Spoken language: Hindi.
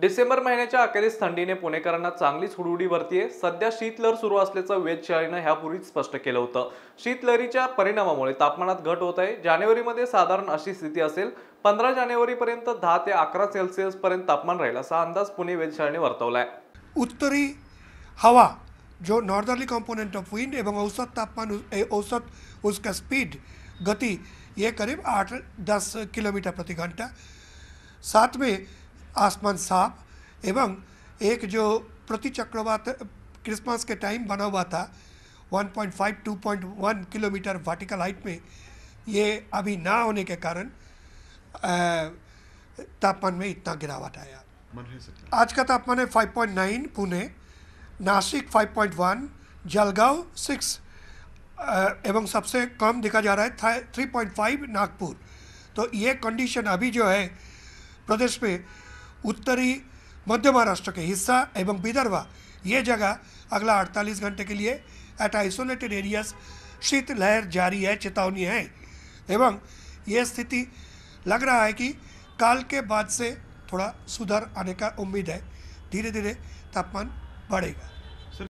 डिसेंबर महिन्याच्या अखेरीस थंडीने पुणेकरांना चांगलीच हुडहुडी भरतीये सध्या शीतलहर सुरू असल्याचं वेधशाळेनं ह्यापूर्वीच स्पष्ट केलं होतं. शीतलहरीच्या परिणामामुळे तापमानात घट होत आहे. जानेवारीमध्ये साधारण अशी स्थिती असेल पंधरा जानेवारीपर्यंत दहा ते अकरा सेल्सिअस पर्यंत तापमान राहील असा अंदाज पुणे वेधशाळेने वर्तवला आहे उत्तरी हवा जो नॉर्दर्ली कॉम्पोनेंट ऑफ विंड एवं औसत तापमान ए, औसत उसका स्पीड गति ये करीब आठ दस किलोमीटर प्रति घंटा. साथ में आसमान साफ़ एवं एक जो प्रति चक्रवात क्रिसमस के टाइम बना हुआ था 1.5 2.1 किलोमीटर वर्टिकल हाइट में ये अभी ना होने के कारण तापमान में इतना गिरावट आया। आज का तापमान है 5.9 पुणे नासिक 5.1 जलगांव 6 एवं सबसे कम देखा जा रहा है थ्री पॉइंट फाइव नागपुर। तो ये कंडीशन अभी जो है प्रदेश में उत्तरी, मध्य महाराष्ट्र के हिस्सा एवं विदर्भ। ये जगह अगला 48 घंटे के लिए एट आइसोलेटेड एरियाज़ शीतलहर जारी है, चेतावनी है। एवं यह स्थिति लग रहा है कि काल के बाद से थोड़ा सुधार आने का उम्मीद है। धीरे धीरे तापमान बढ़ेगा।